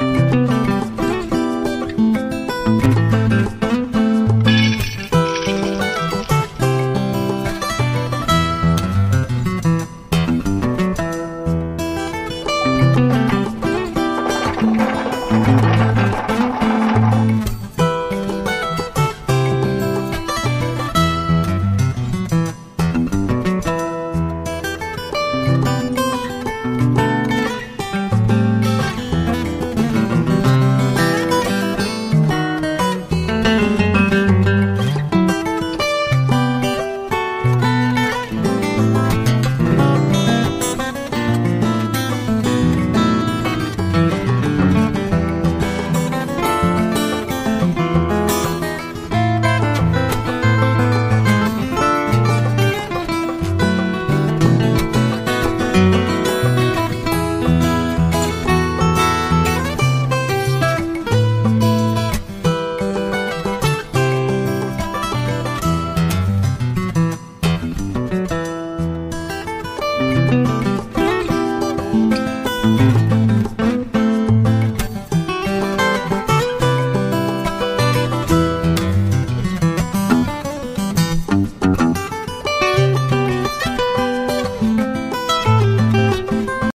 Thank